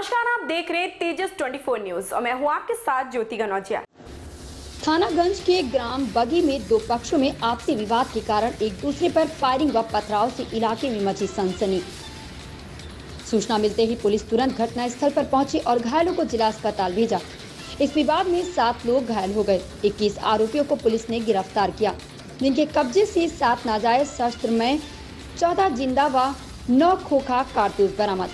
नमस्कार, आप देख रहे हैं तेजस 24 न्यूज़ और मैं हूँ आपके साथ ज्योति गनौजिया थानागंज के ग्राम बगी में दो पक्षों में आपसी विवाद के कारण एक दूसरे पर फायरिंग व पथराव से इलाके में मची सनसनी। सूचना मिलते ही पुलिस तुरंत घटनास्थल पर पहुँची और घायलों को जिला अस्पताल भेजा। इस विवाद में सात लोग घायल हो गए। 21 आरोपियों को पुलिस ने गिरफ़्तार किया। जिनके कब्जे से सात नाजायज शस्त्र में चौदह ज़िंदा व नौ खोखा कारतूस बरामद।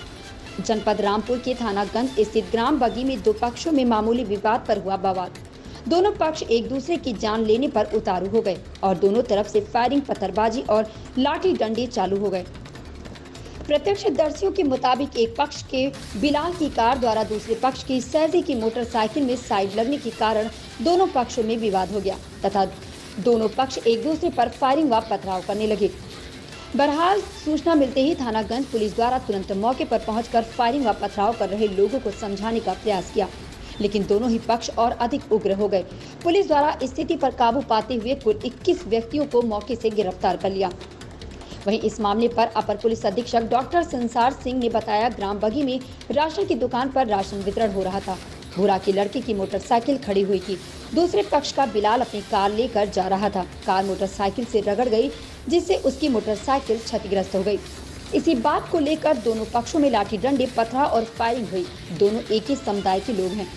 जनपद रामपुर के थानागंज स्थित ग्राम बगी में दो पक्षों में मामूली विवाद पर हुआ बवाल। दोनों पक्ष एक दूसरे की जान लेने पर उतारू हो गए और दोनों तरफ़ से फायरिंग, पत्थरबाजी और लाठी डंडे चालू हो गए। प्रत्यक्षदर्शियों के मुताबिक एक पक्ष के बिलाल की कार द्वारा दूसरे पक्ष की सैजी की मोटरसाइकिल में साइड लगने के कारण दोनों पक्षों में विवाद हो गया तथा दोनों पक्ष एक दूसरे पर फायरिंग व पथराव करने लगे। बहरहाल, सूचना मिलते ही थानागंज पुलिस द्वारा तुरंत मौके पर पहुंचकर फायरिंग व पथराव कर रहे लोगों को समझाने का प्रयास किया, लेकिन दोनों ही पक्ष और अधिक उग्र हो गए। पुलिस द्वारा स्थिति पर काबू पाते हुए कुल 21 व्यक्तियों को मौके से गिरफ़्तार कर लिया। वहीं इस मामले पर अपर पुलिस अधीक्षक डॉक्टर संसार सिंह ने बताया, ग्राम बगी में राशन की दुकान पर राशन वितरण हो रहा था। भूरा की लड़की की मोटरसाइकिल खड़ी हुई थी। दूसरे पक्ष का बिलाल अपनी कार लेकर जा रहा था। कार मोटरसाइकिल से रगड़ गई, जिससे उसकी मोटरसाइकिल क्षतिग्रस्त हो गई। इसी बात को लेकर दोनों पक्षों में लाठी डंडे पथरा और फायरिंग हुई। दोनों एक ही समुदाय के लोग हैं।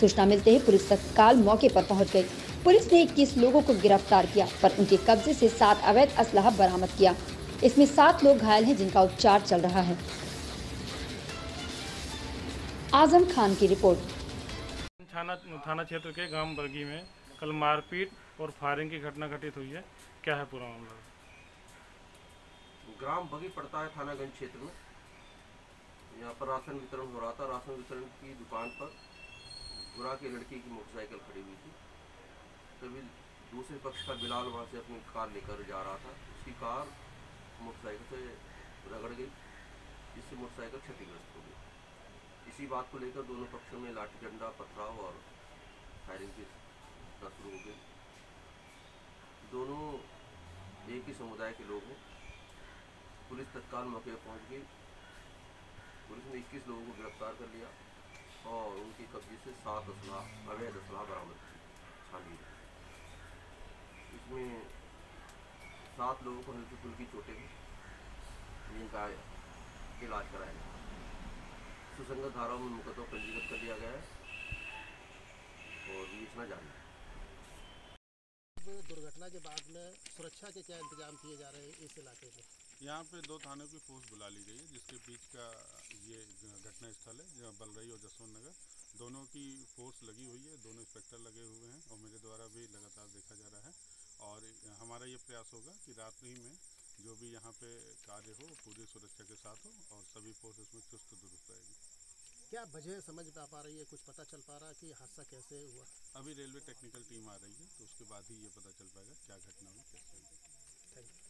सूचना मिलते ही पुलिस तत्काल मौके पर पहुँच गई। पुलिस ने 21 लोगों को गिरफ़्तार किया, पर उनके कब्जे से सात अवैध असलाह बरामद किया। इसमें सात लोग घायल हैं, जिनका उपचार चल रहा है। आज़म खान की रिपोर्ट। थाना थाना क्षेत्र के गाँव बरगी में कल मारपीट और फायरिंग की घटना घटित हुई है। क्या है पूरा मामला? ग्राम बगी पड़ता है थानागंज क्षेत्र में। यहाँ पर राशन वितरण हो रहा था। राशन वितरण की दुकान पर बुरा की लड़की की मोटरसाइकिल खड़ी हुई थी। तभी दूसरे पक्ष का बिलाल वहाँ से अपनी कार लेकर जा रहा था। उसकी कार मोटरसाइकिल से रगड़ गई, जिससे मोटरसाइकिल क्षतिग्रस्त हो गई। इसी बात को लेकर दोनों पक्षों में लाठी डंडा पथराव और फायरिंग की शुरू हो गई दोनों एक ही समुदाय के लोग हैं। पुलिस तत्काल मौके पर पहुँच गई। पुलिस ने 21 लोगों को गिरफ़्तार कर लिया और उनके कब्जे से सात असलाह, अवैध असलाह बरामद छानी इसमें सात लोगों को हल्की फुल्की चोटें हुई जिनका इलाज कराया गया। सुसंगत धाराओं में मुकदमा पंजीकृत कर दिया गया है। और विवेचना जारी है दुर्घटना के बाद में सुरक्षा के क्या इंतज़ाम किए जा रहे हैं इस इलाके में? यहाँ पे दो थानों की फोर्स बुला ली गई है जिसके बीच का ये घटना स्थल है जहाँ बलरई और जसवंत नगर। दोनों की फोर्स लगी हुई है दोनों इंस्पेक्टर लगे हुए हैं और मेरे द्वारा भी लगातार देखा जा रहा है। और हमारा ये प्रयास होगा कि रात्रि में जो भी यहाँ पे कार्य हो पूरी सुरक्षा के साथ हो और सभी फोर्स इसमें चुस्त दुरुस्त रहेगी। क्या वजह समझ पा पा रही है कुछ पता चल पा रहा है कि हादसा कैसे हुआ? अभी रेलवे टेक्निकल टीम आ रही है तो उसके बाद ही ये पता चल पाएगा क्या घटना हुई कैसे हुई। Thank you.